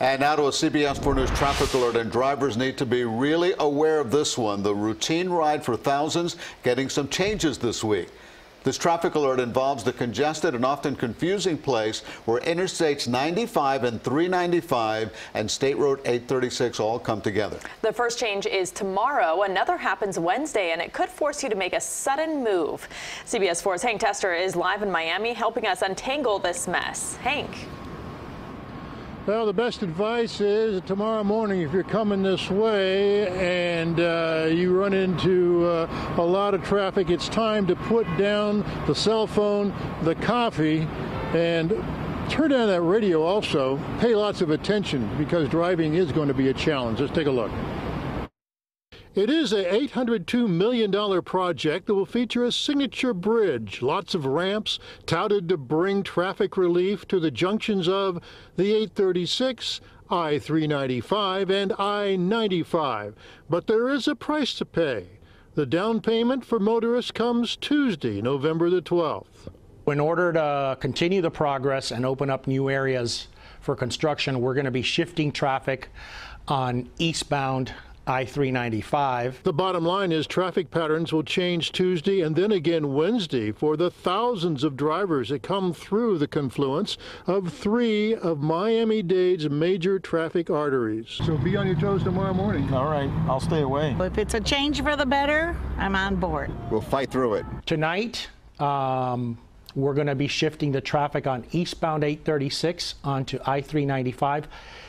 And now to a CBS 4 News traffic alert, and drivers need to be really aware of this one. The routine ride for thousands getting some changes this week. This traffic alert involves the congested and often confusing place where Interstates 95 and 395 and State Road 836 all come together. The first change is tomorrow. Another happens Wednesday, and it could force you to make a sudden move. CBS 4's Hank Tester is live in Miami helping us untangle this mess. Hank. Well, the best advice is tomorrow morning if you're coming this way and uh, you run into uh, a lot of traffic, it's time to put down the cell phone, the coffee, and turn down that radio also. Pay lots of attention because driving is going to be a challenge. Let's take a look. It is a $802 million project that will feature a signature bridge, lots of ramps touted to bring traffic relief to the junctions of the 836, I-395, and I-95. But there is a price to pay. The down payment for motorists comes Tuesday, November the 12th. In order to continue the progress and open up new areas for construction, we're going to be shifting traffic on eastbound I-395. The bottom line is traffic patterns will change Tuesday and then again Wednesday for the thousands of drivers that come through the confluence of three of Miami-Dade's major traffic arteries. So be on your toes tomorrow morning. All right, I'll stay away. If it's a change for the better, I'm on board. We'll fight through it. Tonight, um, we're going to be shifting the traffic on eastbound 836 onto I-395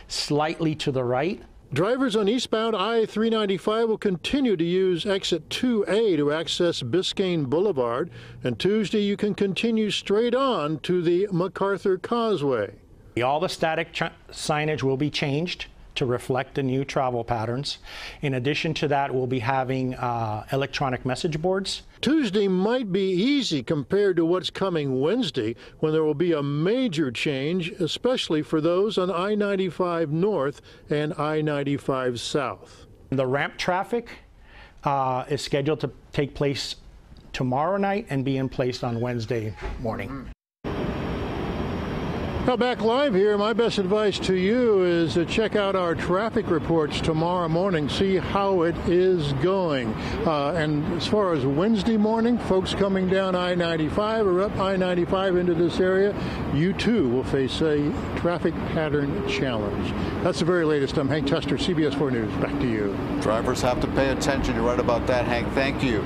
slightly to the right. Drivers on eastbound I-395 will continue to use exit 2A to access Biscayne Boulevard, and Tuesday you can continue straight on to the MacArthur Causeway. All the static signage will be changed to reflect the new travel patterns. In addition to that, we'll be having uh, electronic message boards. Tuesday might be easy compared to what's coming Wednesday when there will be a major change, especially for those on I-95 North and I-95 South. The ramp traffic uh, is scheduled to take place tomorrow night and be in place on Wednesday morning. Now back live here, my best advice to you is to check out our traffic reports tomorrow morning, see how it is going. Uh, and as far as Wednesday morning, folks coming down I-95 or up I-95 into this area, you too will face a traffic pattern challenge. That's the very latest. I'm Hank Tester, CBS 4 News. Back to you. Drivers have to pay attention. You're right about that, Hank. Thank you.